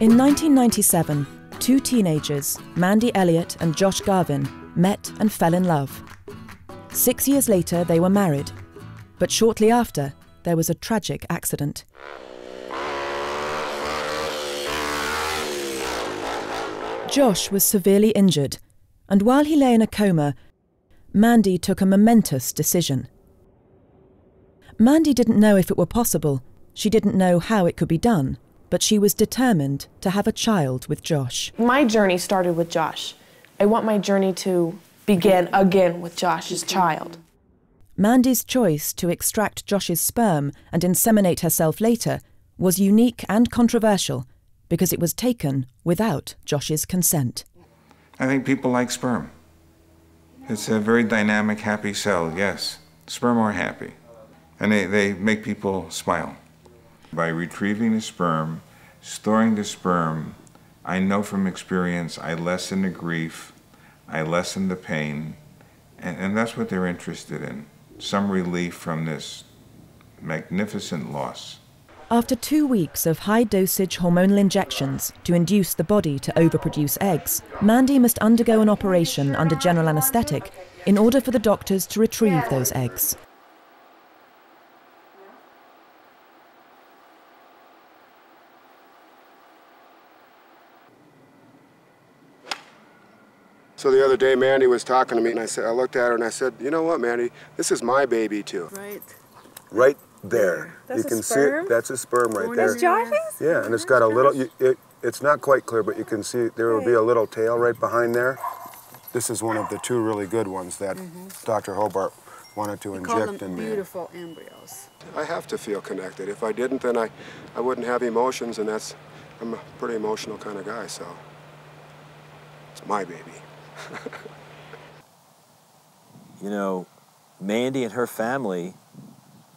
In 1997, two teenagers, Mandy Elliott and Josh Garvin, met and fell in love. Six years later, they were married. But shortly after, there was a tragic accident. Josh was severely injured, and while he lay in a coma, Mandy took a momentous decision. Mandy didn't know if it were possible, she didn't know how it could be done, but she was determined to have a child with Josh. My journey started with Josh. I want my journey to begin again with Josh's child. Mandy's choice to extract Josh's sperm and inseminate herself later was unique and controversial because it was taken without Josh's consent. I think people like sperm. It's a very dynamic, happy cell, yes. Sperm are happy. And they, they make people smile. By retrieving the sperm, storing the sperm, I know from experience I lessen the grief, I lessen the pain, and, and that's what they're interested in some relief from this magnificent loss. After two weeks of high dosage hormonal injections to induce the body to overproduce eggs, Mandy must undergo an operation under general anaesthetic in order for the doctors to retrieve those eggs. So the other day, Mandy was talking to me, and I said, I looked at her and I said, "You know what, Mandy? This is my baby too." Right. Right there. That's you a can sperm? see it. That's a sperm right Born there. in Josh's? Yeah, and it's got a little. You, it, it's not quite clear, but you can see there will be a little tail right behind there. This is one of the two really good ones that mm-hmm. Dr. Hobart wanted to We call inject them in me. beautiful embryos. I have to feel connected. If I didn't, then I, I wouldn't have emotions, and that's I'm a pretty emotional kind of guy. So it's my baby. you know, Mandy and her family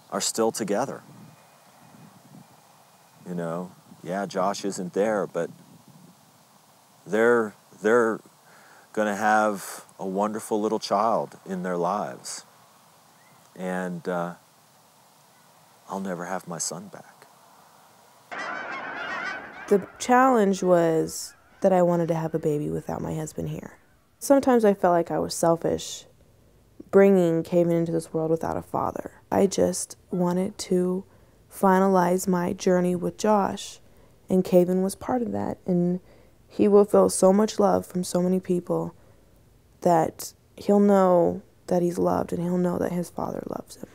are still together. You know, yeah, Josh isn't there, but they're they're going to have a wonderful little child in their lives, and uh, I'll never have my son back. The challenge was that I wanted to have a baby without my husband here. Sometimes I felt like I was selfish bringing Caven into this world without a father. I just wanted to finalize my journey with Josh, and Caven was part of that. And he will feel so much love from so many people that he'll know that he's loved and he'll know that his father loves him.